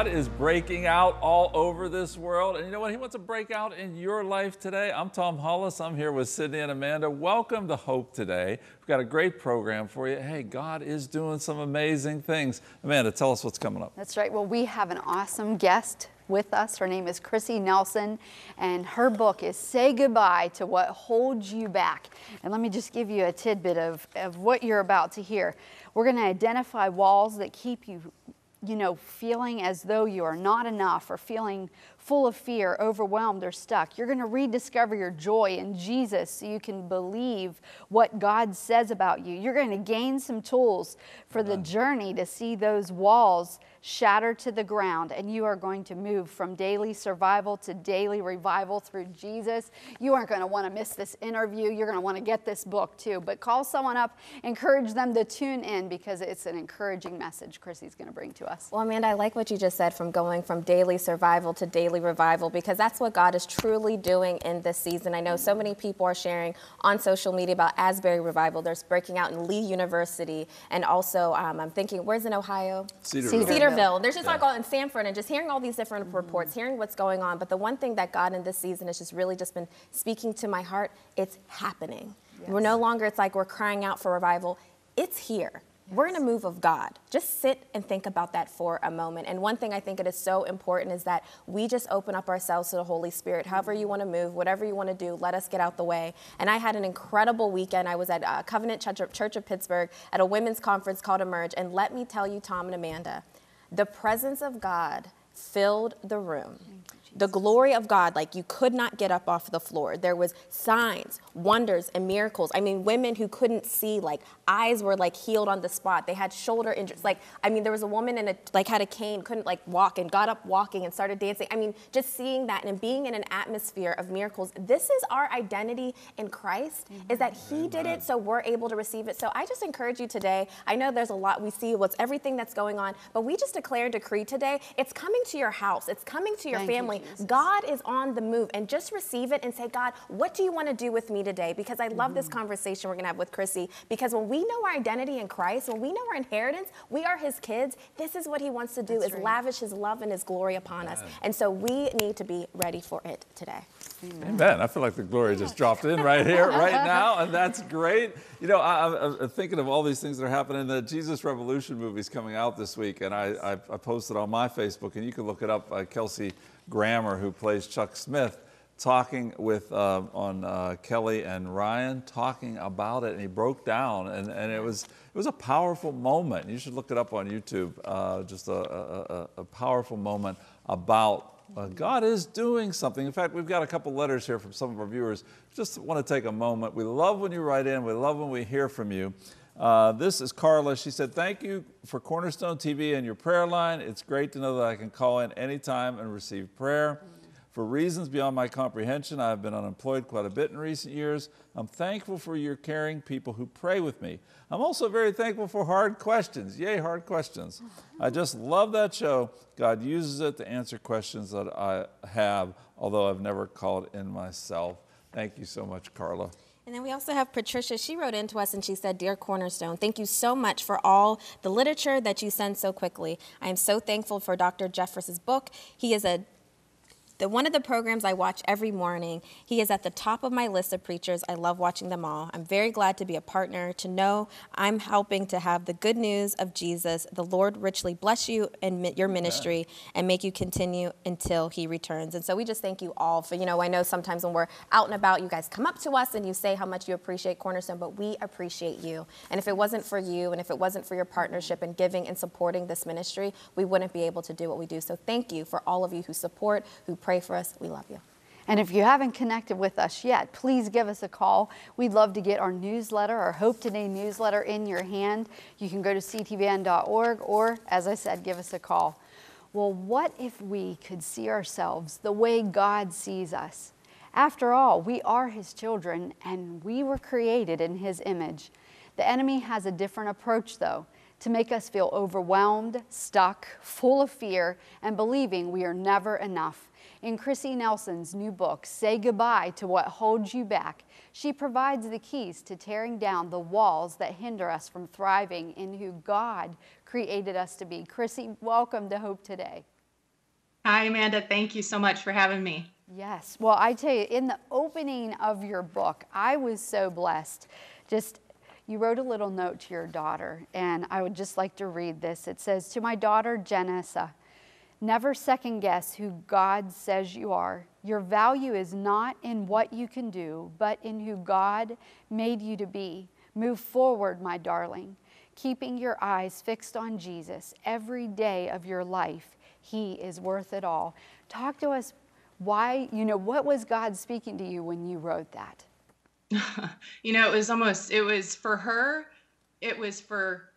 God is breaking out all over this world. And you know what? He wants to break out in your life today. I'm Tom Hollis. I'm here with Sydney and Amanda. Welcome to Hope Today. We've got a great program for you. Hey, God is doing some amazing things. Amanda, tell us what's coming up. That's right. Well, we have an awesome guest with us. Her name is Krissy Nelson, and her book is Say Goodbye to What Holds You Back. And let me just give you a tidbit of, of what you're about to hear. We're going to identify walls that keep you you know, feeling as though you are not enough or feeling full of fear, overwhelmed, or stuck. You're going to rediscover your joy in Jesus so you can believe what God says about you. You're going to gain some tools for the journey to see those walls shatter to the ground, and you are going to move from daily survival to daily revival through Jesus. You aren't going to want to miss this interview. You're going to want to get this book too. But call someone up, encourage them to tune in because it's an encouraging message Krissy's going to bring to us. Well, Amanda, I like what you just said from going from daily survival to daily revival because that's what God is truly doing in this season. I know so many people are sharing on social media about Asbury Revival. There's breaking out in Lee University and also um, I'm thinking, where's in Ohio? Cedarville. Cedarville. There's just like all in Samford and just hearing all these different mm-hmm. reports, hearing what's going on. But the one thing that God in this season has just really just been speaking to my heart, it's happening. Yes. We're no longer, it's like we're crying out for revival. It's here. We're in a move of God. Just sit and think about that for a moment. And one thing I think it is so important is that we just open up ourselves to the Holy Spirit. However you want to move, whatever you want to do, let us get out the way. And I had an incredible weekend. I was at uh, Covenant Church of, Church of Pittsburgh at a women's conference called Emerge. And let me tell you, Tom and Amanda, the presence of God filled the room the glory of God, like you could not get up off the floor. There was signs, wonders, and miracles. I mean, women who couldn't see, like eyes were like healed on the spot. They had shoulder injuries. Like, I mean, there was a woman in a like had a cane, couldn't like walk, and got up walking and started dancing. I mean, just seeing that and being in an atmosphere of miracles. This is our identity in Christ. Is that He did it, so we're able to receive it. So I just encourage you today. I know there's a lot we see, what's everything that's going on, but we just declare and decree today. It's coming to your house. It's coming to your Thank family. You, God is on the move and just receive it and say, God, what do you want to do with me today? Because I love mm-hmm. this conversation we're going to have with Krissy. Because when we know our identity in Christ, when we know our inheritance, we are his kids. This is what he wants to do That's is right. lavish his love and his glory upon us. And so we need to be ready for it today. Amen. Amen. I feel like the glory just dropped in right here, right now, and that's great. You know, I, am thinking of all these things that are happening. The Jesus Revolution movie is coming out this week, and I, I, I posted on my Facebook, and you can look it up. Uh, Kelsey Grammer, who plays Chuck Smith, talking with uh, on uh, Kelly and Ryan, talking about it, and he broke down, and, and it was it was a powerful moment. You should look it up on YouTube. Uh, just a, a, a, powerful moment about uh, God is doing something. In fact, we've got a couple letters here from some of our viewers. Just want to take a moment. We love when you write in. We love when we hear from you. Uh, this is Carla. She said, Thank you for Cornerstone TV and your prayer line. It's great to know that I can call in anytime and receive prayer. For reasons beyond my comprehension, I have been unemployed quite a bit in recent years. I'm thankful for your caring people who pray with me. I'm also very thankful for hard questions. Yay, hard questions. I just love that show. God uses it to answer questions that I have, although I've never called in myself. Thank you so much, Carla. And then we also have Patricia. She wrote into us and she said, Dear Cornerstone, thank you so much for all the literature that you send so quickly. I am so thankful for Dr. Jeffress's book. He is a the one of the programs I watch every morning. He is at the top of my list of preachers. I love watching them all. I'm very glad to be a partner, to know I'm helping to have the good news of Jesus. The Lord richly bless you and your ministry and make you continue until he returns. And so we just thank you all for, you know, I know sometimes when we're out and about, you guys come up to us and you say how much you appreciate Cornerstone, but we appreciate you. And if it wasn't for you and if it wasn't for your partnership and giving and supporting this ministry, we wouldn't be able to do what we do. So thank you for all of you who support, who pray pray for us. We love you. And if you haven't connected with us yet, please give us a call. We'd love to get our newsletter, our Hope Today newsletter in your hand. You can go to ctvn.org or, as I said, give us a call. Well, what if we could see ourselves the way God sees us? After all, we are His children and we were created in His image. The enemy has a different approach, though to make us feel overwhelmed, stuck, full of fear, and believing we are never enough. In Krissy Nelson's new book, Say Goodbye to What Holds You Back, she provides the keys to tearing down the walls that hinder us from thriving in who God created us to be. Krissy, welcome to Hope Today. Hi, Amanda. Thank you so much for having me. Yes. Well, I tell you, in the opening of your book, I was so blessed. Just, you wrote a little note to your daughter, and I would just like to read this. It says, To my daughter, Janessa, never second guess who God says you are. Your value is not in what you can do, but in who God made you to be. Move forward, my darling, keeping your eyes fixed on Jesus every day of your life he is worth it all. Talk to us why, you know, what was God speaking to you when you wrote that? you know, it was almost, it was for her, it was for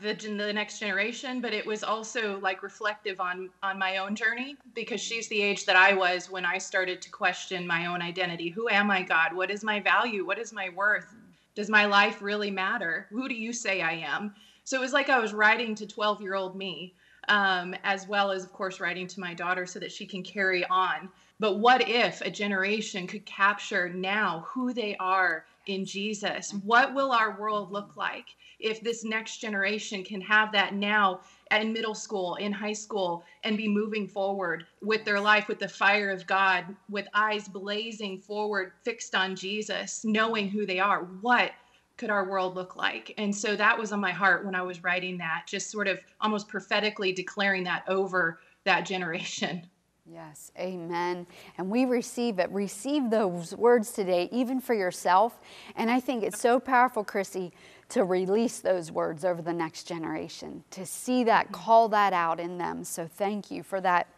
the, the next generation, but it was also like reflective on on my own journey because she's the age that I was when I started to question my own identity. Who am I, God? What is my value? What is my worth? Does my life really matter? Who do you say I am? So it was like I was writing to 12 year old me um, as well as, of course, writing to my daughter so that she can carry on. But what if a generation could capture now who they are in Jesus? Mm-hmm. What will our world look like if this next generation can have that now in middle school, in high school, and be moving forward with their life with the fire of God, with eyes blazing forward, fixed on Jesus, knowing who they are? What could our world look like? And so that was on my heart when I was writing that, just sort of almost prophetically declaring that over that generation. Yes, amen. And we receive it. Receive those words today, even for yourself. And I think it's so powerful, Krissy, to release those words over the next generation, to see that, mm. call that out in them. So thank you for that.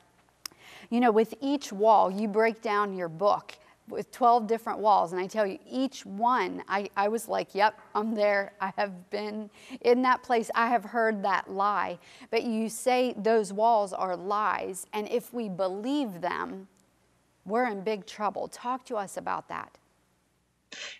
You know, with each wall, you break down your book with 12 different walls. And I tell you, each one, I, I was like, yep, I'm there. I have been in that place. I have heard that lie. But you say those walls are lies. And if we believe them, we're in big trouble. Talk to us about that.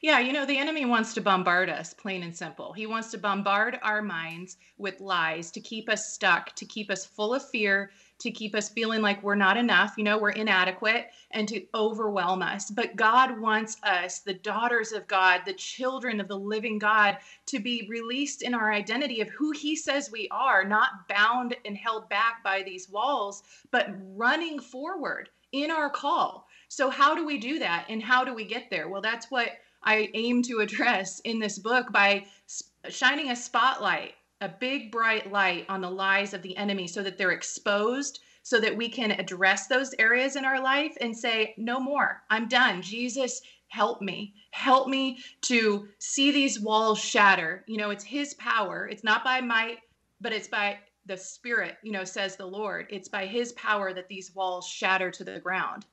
Yeah, you know, the enemy wants to bombard us, plain and simple. He wants to bombard our minds with lies to keep us stuck, to keep us full of fear, to keep us feeling like we're not enough, you know, we're inadequate, and to overwhelm us. But God wants us, the daughters of God, the children of the living God, to be released in our identity of who He says we are, not bound and held back by these walls, but running forward in our call. So, how do we do that? And how do we get there? Well, that's what I aim to address in this book by shining a spotlight a big bright light on the lies of the enemy so that they're exposed so that we can address those areas in our life and say no more. I'm done. Jesus help me. Help me to see these walls shatter. You know it's his power. It's not by might but it's by the spirit you know says the lord. It's by his power that these walls shatter to the ground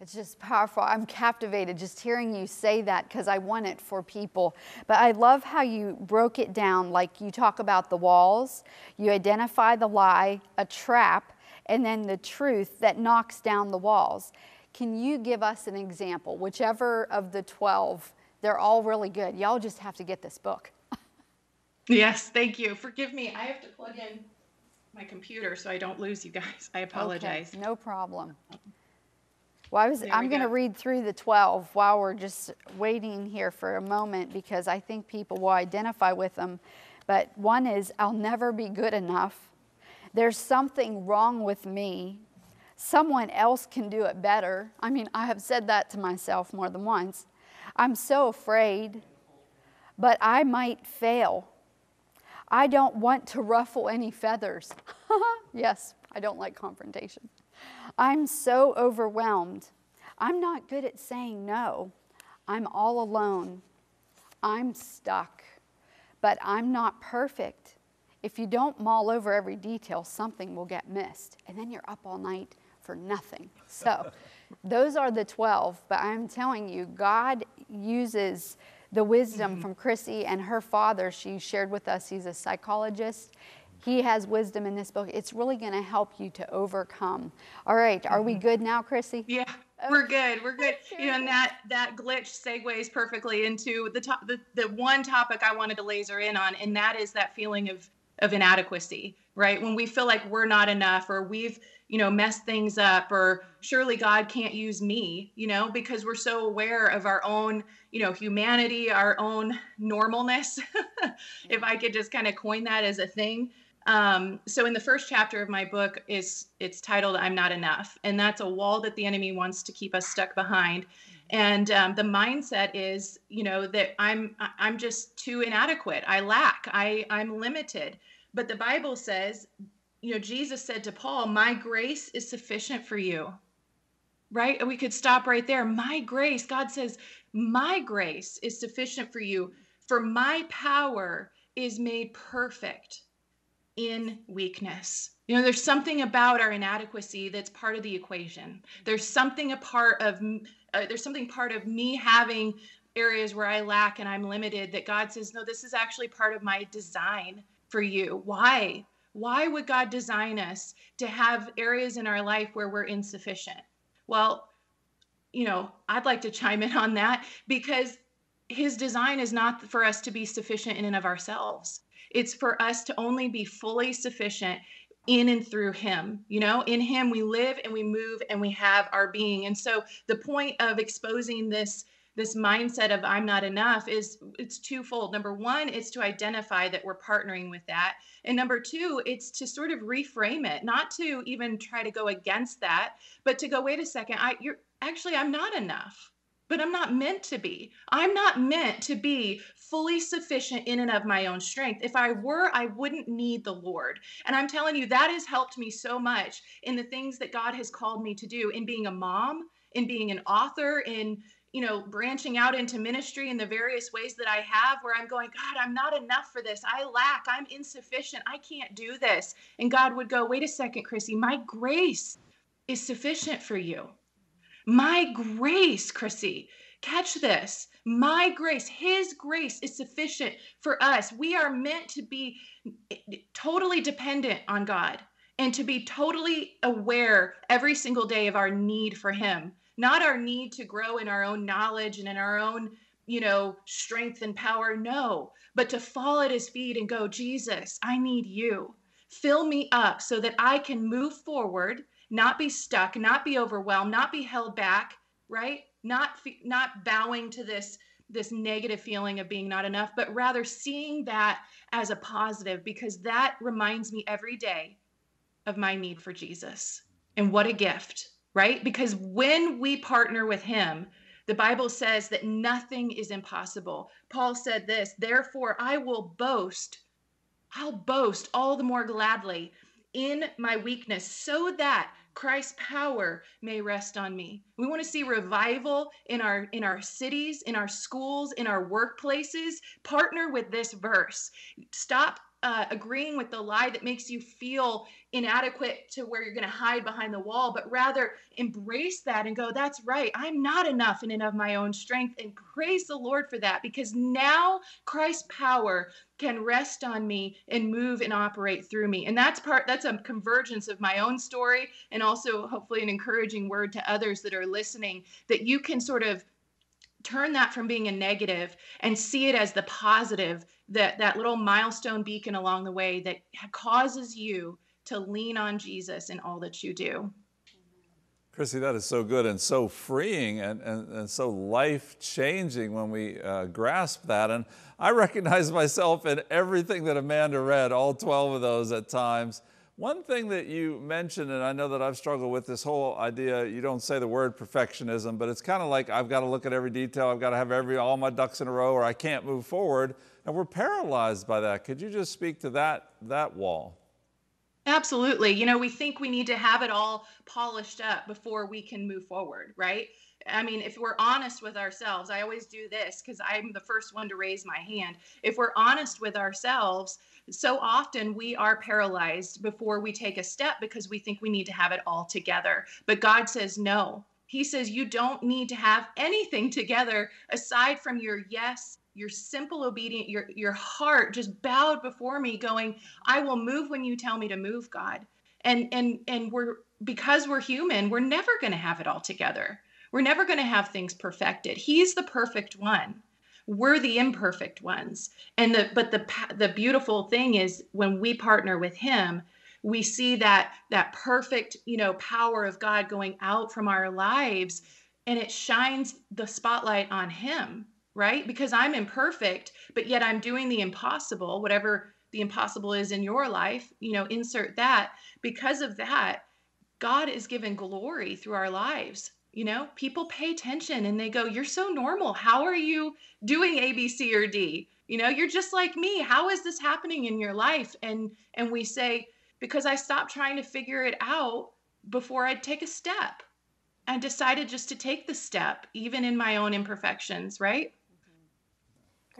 it's just powerful. I'm captivated just hearing you say that because I want it for people. But I love how you broke it down. Like you talk about the walls, you identify the lie, a trap, and then the truth that knocks down the walls. Can you give us an example? Whichever of the 12, they're all really good. Y'all just have to get this book. yes, thank you. Forgive me. I have to plug in my computer so I don't lose you guys. I apologize. Okay, no problem. Well, I was, I'm going to read through the 12 while we're just waiting here for a moment because I think people will identify with them. But one is, I'll never be good enough. There's something wrong with me. Someone else can do it better. I mean, I have said that to myself more than once. I'm so afraid, but I might fail. I don't want to ruffle any feathers. yes, I don't like confrontation. I'm so overwhelmed. I'm not good at saying no. I'm all alone. I'm stuck. But I'm not perfect. If you don't mull over every detail, something will get missed. And then you're up all night for nothing. So, those are the 12. But I'm telling you, God uses the wisdom mm-hmm. from Krissy and her father. She shared with us, he's a psychologist. He has wisdom in this book. It's really going to help you to overcome. All right, are we mm-hmm. good now, Krissy? Yeah. We're good. We're good. You know, and that that glitch segues perfectly into the top the, the one topic I wanted to laser in on, and that is that feeling of of inadequacy, right? When we feel like we're not enough or we've, you know, messed things up or surely God can't use me, you know, because we're so aware of our own, you know, humanity, our own normalness. if I could just kind of coin that as a thing. Um, so in the first chapter of my book is it's titled "I'm Not Enough," and that's a wall that the enemy wants to keep us stuck behind. And um, the mindset is, you know, that I'm I'm just too inadequate. I lack. I I'm limited. But the Bible says, you know, Jesus said to Paul, "My grace is sufficient for you." Right? We could stop right there. My grace, God says, "My grace is sufficient for you, for my power is made perfect." In weakness. You know, there's something about our inadequacy that's part of the equation. There's something a part of uh, there's something part of me having areas where I lack and I'm limited that God says, "No, this is actually part of my design for you." Why? Why would God design us to have areas in our life where we're insufficient? Well, you know, I'd like to chime in on that because his design is not for us to be sufficient in and of ourselves. It's for us to only be fully sufficient in and through him. You know in him we live and we move and we have our being. And so the point of exposing this this mindset of i'm not enough is it's twofold. Number one it's to identify that we're partnering with that. And number two it's to sort of reframe it not to even try to go against that but to go wait a second i you're actually i'm not enough but I'm not meant to be. I'm not meant to be fully sufficient in and of my own strength. If I were, I wouldn't need the Lord. And I'm telling you, that has helped me so much in the things that God has called me to do in being a mom, in being an author, in you know, branching out into ministry in the various ways that I have, where I'm going, God, I'm not enough for this. I lack. I'm insufficient. I can't do this. And God would go, wait a second, Krissy, my grace is sufficient for you. My grace, Krissy, catch this. My grace, His grace is sufficient for us. We are meant to be totally dependent on God and to be totally aware every single day of our need for Him, not our need to grow in our own knowledge and in our own, you know, strength and power. No, but to fall at His feet and go, Jesus, I need you. Fill me up so that I can move forward not be stuck, not be overwhelmed, not be held back, right? Not not bowing to this this negative feeling of being not enough, but rather seeing that as a positive because that reminds me every day of my need for Jesus. And what a gift, right? Because when we partner with him, the Bible says that nothing is impossible. Paul said this, therefore I will boast. I'll boast all the more gladly in my weakness so that Christ's power may rest on me. We want to see revival in our in our cities, in our schools, in our workplaces. Partner with this verse. Stop uh, agreeing with the lie that makes you feel inadequate to where you're going to hide behind the wall, but rather embrace that and go, that's right. I'm not enough in and of my own strength. And praise the Lord for that because now Christ's power can rest on me and move and operate through me. And that's part, that's a convergence of my own story and also hopefully an encouraging word to others that are listening that you can sort of turn that from being a negative and see it as the positive that that little milestone beacon along the way that causes you to lean on Jesus in all that you do. Krissy, that is so good and so freeing and, and, and so life changing when we uh, grasp that. And I recognize myself in everything that Amanda read, all 12 of those at times. One thing that you mentioned, and I know that I've struggled with this whole idea, you don't say the word perfectionism, but it's kind of like I've got to look at every detail, I've got to have every all my ducks in a row, or I can't move forward. And we're paralyzed by that. Could you just speak to that, that wall? Absolutely. You know, we think we need to have it all polished up before we can move forward, right? I mean, if we're honest with ourselves, I always do this because I'm the first one to raise my hand. If we're honest with ourselves, so often we are paralyzed before we take a step because we think we need to have it all together. But God says, no. He says, you don't need to have anything together aside from your yes, your simple obedient, your, your heart just bowed before me, going, I will move when you tell me to move, God. And and and we're because we're human, we're never going to have it all together. We're never going to have things perfected. He's the perfect one. we're the imperfect ones and the but the the beautiful thing is when we partner with him we see that that perfect you know power of god going out from our lives and it shines the spotlight on him right because i'm imperfect but yet i'm doing the impossible whatever the impossible is in your life you know insert that because of that god is given glory through our lives you know people pay attention and they go you're so normal. How are you doing a b c or d? You know you're just like me. How is this happening in your life? And and we say because i stopped trying to figure it out before i'd take a step. And decided just to take the step even in my own imperfections right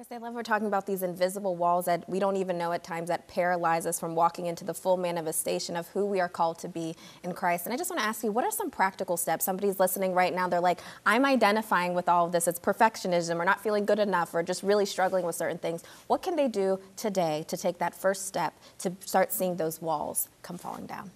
Chris, I love we're talking about these invisible walls that we don't even know at times that paralyze us from walking into the full manifestation of who we are called to be in Christ. And I just want to ask you, what are some practical steps? Somebody's listening right now, they're like, I'm identifying with all of this. It's perfectionism or not feeling good enough or just really struggling with certain things. What can they do today to take that first step to start seeing those walls come falling down?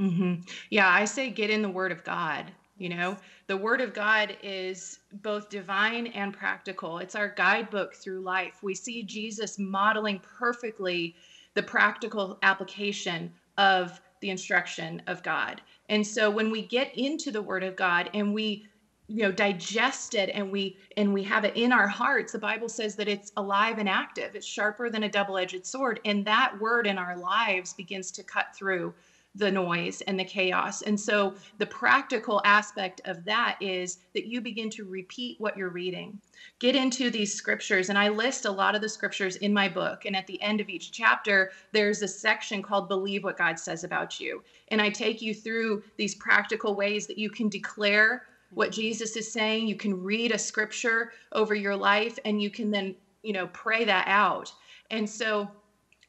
Mm-hmm. Yeah, I say get in the Word of God. You know, the Word of God is both divine and practical. It's our guidebook through life. We see Jesus modeling perfectly the practical application of the instruction of God. And so when we get into the Word of God and we you know digest it and we and we have it in our hearts the bible says that it's alive and active it's sharper than a double-edged sword and that word in our lives begins to cut through the noise and the chaos. And so the practical aspect of that is that you begin to repeat what you're reading. Get into these scriptures. And I list a lot of the scriptures in my book. And at the end of each chapter, there's a section called Believe What God Says About You. And I take you through these practical ways that you can declare what Jesus is saying. You can read a scripture over your life and you can then, you know, pray that out. And so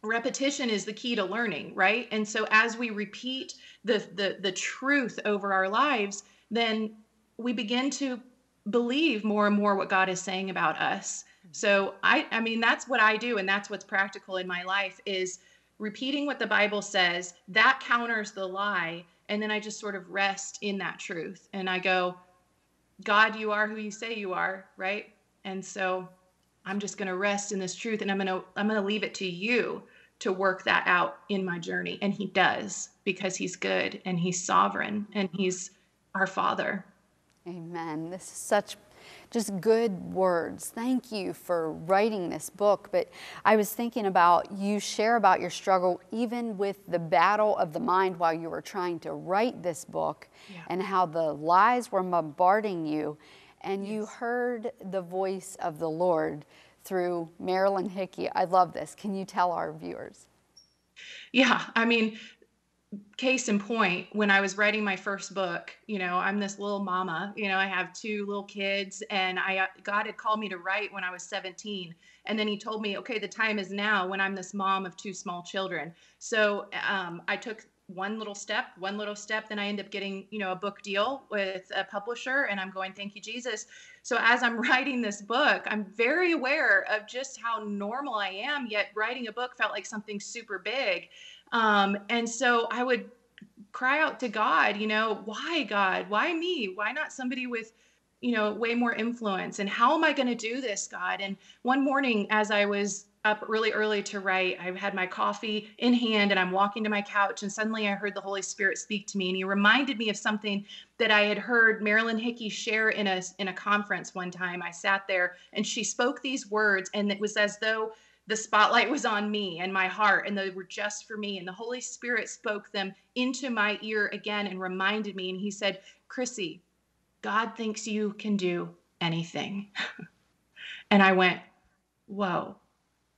repetition is the key to learning right? And so as we repeat the the the truth over our lives then we begin to believe more and more what god is saying about us. Hmm. So i i mean that's what i do and that's what's practical in my life is repeating what the bible says that counters the lie and then i just sort of rest in that truth. And i go god you are who you say you are right? And so I'm just going to rest in this truth and I'm going to I'm going to leave it to you to work that out in my journey and he does because he's good and he's sovereign and he's our father. Amen. This is such just good words. Thank you for writing this book. But I was thinking about you share about your struggle even with the battle of the mind while you were trying to write this book yeah. and how the lies were bombarding you and yes. you heard the voice of the Lord through Marilyn Hickey. I love this. Can you tell our viewers? Yeah, I mean, case in point, when I was writing my first book, you know, I'm this little mama, you know, I have two little kids and I God had called me to write when I was 17 and then he told me, okay, the time is now when I'm this mom of two small children. So um, I took one little step, one little step, then I end up getting, you know, a book deal with a publisher and I'm going, thank you, Jesus. So as I'm writing this book, I'm very aware of just how normal I am, yet writing a book felt like something super big. Um, and so I would cry out to God, you know, why God? Why me? Why not somebody with, you know, way more influence? And how am I going to do this, God? And one morning as I was up really early to write. I had my coffee in hand and I'm walking to my couch, and suddenly I heard the Holy Spirit speak to me. And he reminded me of something that I had heard Marilyn Hickey share in a, in a conference one time. I sat there and she spoke these words, and it was as though the spotlight was on me and my heart, and they were just for me. And the Holy Spirit spoke them into my ear again and reminded me. And he said, Krissy, God thinks you can do anything. and I went, Whoa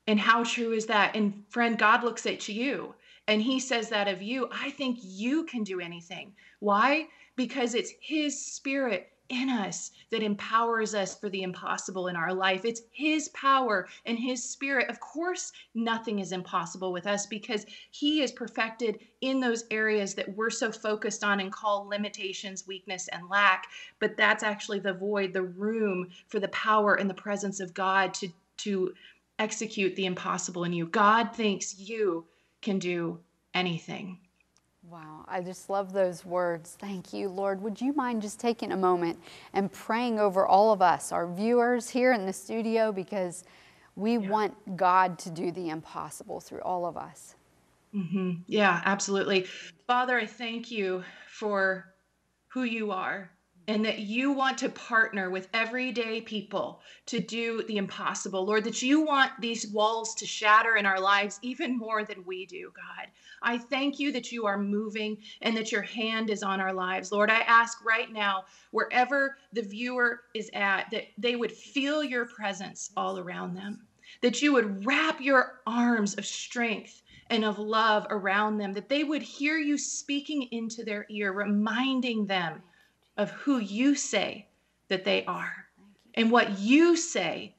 and how true is that? And friend, God looks at you and he says that of you. I think you can do anything. Why? Because it's his spirit in us that empowers us for the impossible in our life. It's His power and His Spirit. Of course, nothing is impossible with us because He is perfected in those areas that we're so focused on and call limitations, weakness, and lack. But that's actually the void, the room for the power and the presence of God to, to execute the impossible in you. God thinks you can do anything. Wow, I just love those words. Thank you, Lord. Would you mind just taking a moment and praying over all of us, our viewers here in the studio, because we yeah. want God to do the impossible through all of us. Mm-hmm. Yeah, absolutely. Father, I thank you for who you are and that you want to partner with everyday people to do the impossible. Lord, that you want these walls to shatter in our lives even more than we do, God. I thank you that you are moving and that your hand is on our lives. Lord, I ask right now, wherever the viewer is at, that they would feel your presence all around them, that you would wrap your arms of strength and of love around them, that they would hear you speaking into their ear, reminding them of who you say that they are and what you say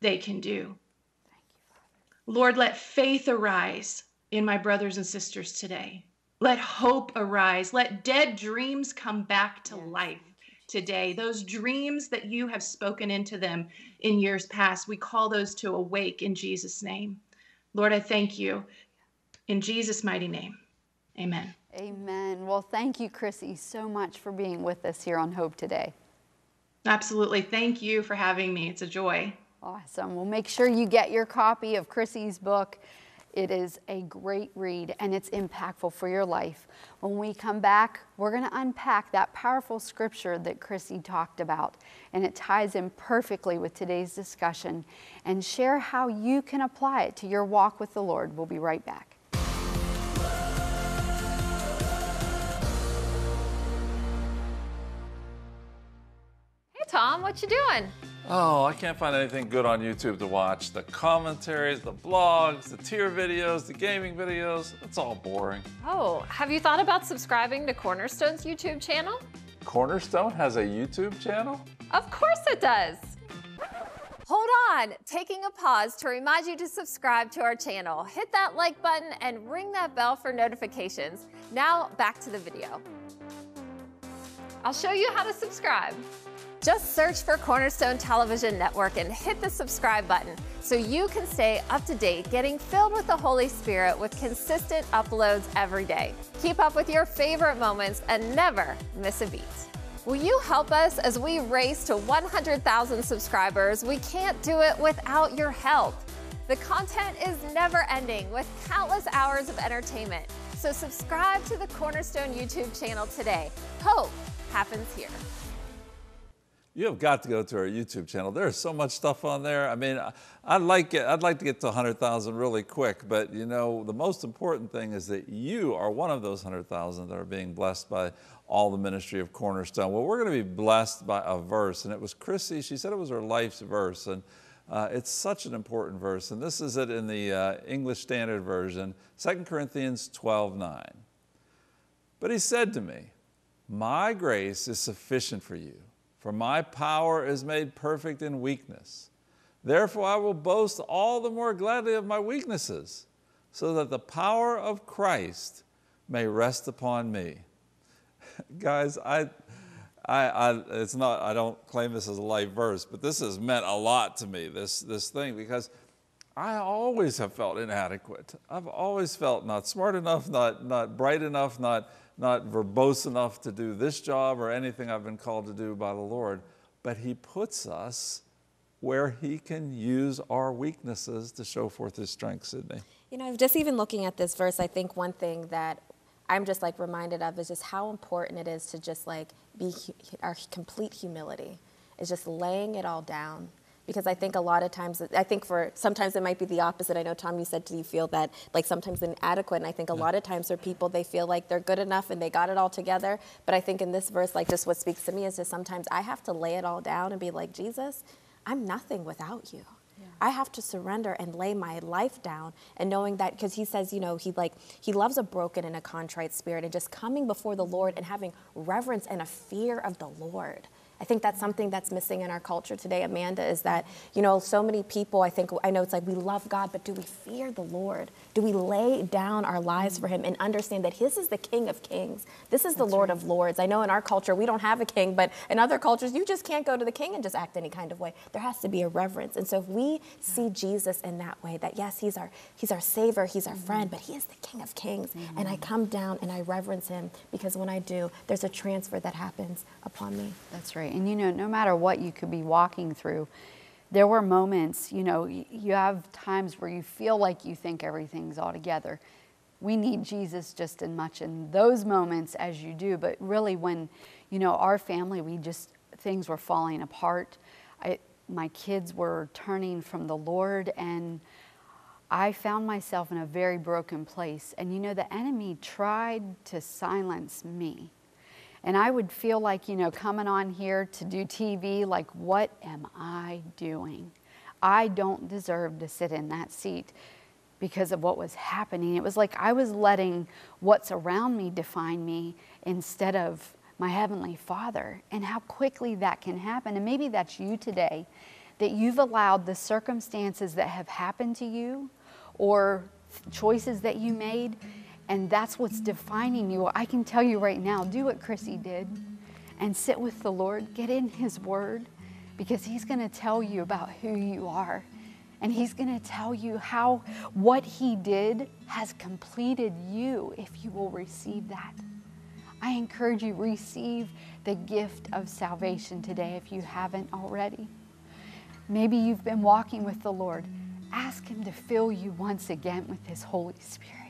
they can do. Lord, let faith arise in my brothers and sisters today. Let hope arise. Let dead dreams come back to life today. Those dreams that you have spoken into them in years past, we call those to awake in Jesus' name. Lord, I thank you in Jesus' mighty name, amen. Amen. Well, thank you, Krissy, so much for being with us here on Hope today. Absolutely. Thank you for having me. It's a joy. Awesome. Well, make sure you get your copy of Krissy's book. It is a great read and it's impactful for your life. When we come back, we're going to unpack that powerful scripture that Krissy talked about, and it ties in perfectly with today's discussion, and share how you can apply it to your walk with the Lord. We'll be right back. Hey Tom. What you doing? Oh, I can't find anything good on YouTube to watch. The commentaries, the blogs, the tier videos, the gaming videos, it's all boring. Oh, have you thought about subscribing to Cornerstone's YouTube channel? Cornerstone has a YouTube channel? Of course it does. Hold on, taking a pause to remind you to subscribe to our channel. Hit that like button and ring that bell for notifications. Now back to the video. I'll show you how to subscribe. Just search for Cornerstone Television Network and hit the subscribe button so you can stay up to date, getting filled with the Holy Spirit with consistent uploads every day. Keep up with your favorite moments and never miss a beat. Will you help us as we race to 100,000 subscribers? We can't do it without your help. The content is never ending with countless hours of entertainment. So subscribe to the Cornerstone YouTube channel today. Hope happens here you have got to go to our YouTube channel. There's so much stuff on there. I mean, I'd like, it, I'd like to get to 100,000 really quick, but you know, the most important thing is that you are one of those 100,000 that are being blessed by all the ministry of Cornerstone. Well, we're going to be blessed by a verse, and it was Krissy, she said it was her life's verse, and uh, it's such an important verse, and this is it in the uh, English Standard Version, 2 Corinthians 12, 9. But he said to me, my grace is sufficient for you for my power is made perfect in weakness. Therefore, I will boast all the more gladly of my weaknesses, so that the power of Christ may rest upon me. Guys, I, I, I, it's not, I don't claim this as a life verse, but this has meant a lot to me, this, this thing, because I always have felt inadequate. I've always felt not smart enough, not, not bright enough, not not verbose enough to do this job or anything I've been called to do by the Lord, but He puts us where He can use our weaknesses to show forth His strength, Sydney. You know, just even looking at this verse, I think one thing that I'm just like reminded of is just how important it is to just like be our complete humility, is just laying it all down because I think a lot of times, I think for sometimes it might be the opposite. I know Tom, you said do you feel that like sometimes inadequate, and I think a yeah. lot of times for people they feel like they're good enough and they got it all together. But I think in this verse, like just what speaks to me is just sometimes I have to lay it all down and be like Jesus, I'm nothing without you. I have to surrender and lay my life down and knowing that because he says, you know, he like he loves a broken and a contrite spirit and just coming before the Lord and having reverence and a fear of the Lord I think that's something that's missing in our culture today, Amanda, is that, you know, so many people, I think, I know it's like we love God, but do we fear the Lord? Do we lay down our lives for Him and understand that His is the King of Kings? This is the Lord right. of Lords. I know in our culture we don't have a king, but in other cultures you just can't go to the king and just act any kind of way. There has to be a reverence. And so if we see Jesus in that way, that yes, He's our, he's our Savior, He's our mm-hmm. friend, but He is the King of Kings. Mm-hmm. And I come down and I reverence Him because when I do, there's a transfer that happens upon me. That's right. And you know, no matter what you could be walking through, there were moments, you know, you have times where you feel like you think everything's all together. We need Jesus just as much in those moments as you do, but really when, you know, our family, we just, things were falling apart. I, my kids were turning from the Lord, and I found myself in a very broken place. And you know, the enemy tried to silence me. And I would feel like, you know, coming on here to do TV, like, what am I doing? I don't deserve to sit in that seat because of what was happening. It was like I was letting what's around me define me instead of my Heavenly Father, and how quickly that can happen. And maybe that's you today, that you've allowed the circumstances that have happened to you or choices that you made and that's what's defining you. I can tell you right now do what Krissy did and sit with the Lord, get in His Word, because He's going to tell you about who you are. And He's going to tell you how what He did has completed you if you will receive that. I encourage you, receive the gift of salvation today if you haven't already. Maybe you've been walking with the Lord. Ask Him to fill you once again with His Holy Spirit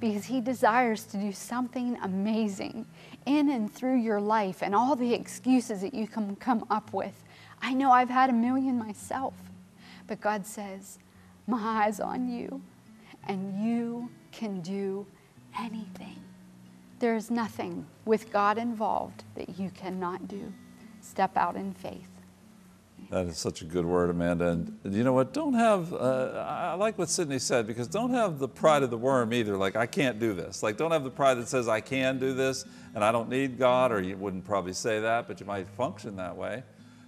because He desires to do something amazing in and through your life and all the excuses that you can come up with. I know I've had a million myself, but God says, My eyes on you, and you can do anything. There is nothing with God involved that you cannot do. Step out in faith. That is such a good word, Amanda. And you know what? Don't have, uh, I like what Sydney said, because don't have the pride of the worm either. Like, I can't do this. Like, don't have the pride that says, I can do this and I don't need God, or you wouldn't probably say that, but you might function that way.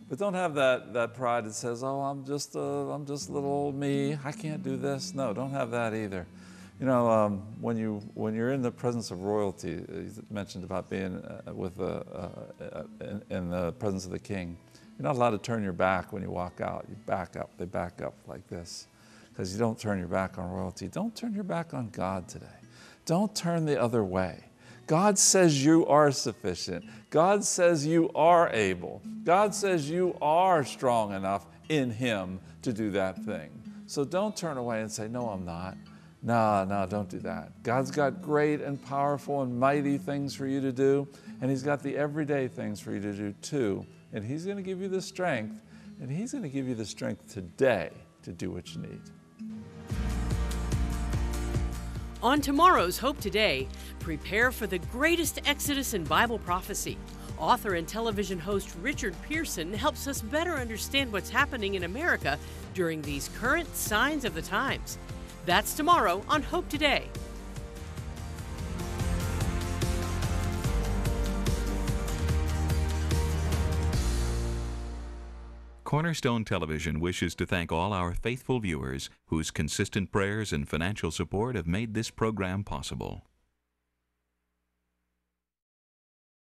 But don't have that, that pride that says, oh, I'm just, a, I'm just little old me. I can't do this. No, don't have that either. You know, um, when, you, when you're in the presence of royalty, uh, you mentioned about being uh, with, uh, uh, in, in the presence of the king. You're not allowed to turn your back when you walk out. You back up. They back up like this because you don't turn your back on royalty. Don't turn your back on God today. Don't turn the other way. God says you are sufficient. God says you are able. God says you are strong enough in Him to do that thing. So don't turn away and say, No, I'm not. No, no, don't do that. God's got great and powerful and mighty things for you to do, and He's got the everyday things for you to do too and He's going to give you the strength, and He's going to give you the strength today to do what you need. On tomorrow's Hope Today, prepare for the greatest exodus in Bible prophecy. Author and television host Richard Pearson helps us better understand what's happening in America during these current signs of the times. That's tomorrow on Hope Today. Cornerstone Television wishes to thank all our faithful viewers whose consistent prayers and financial support have made this program possible.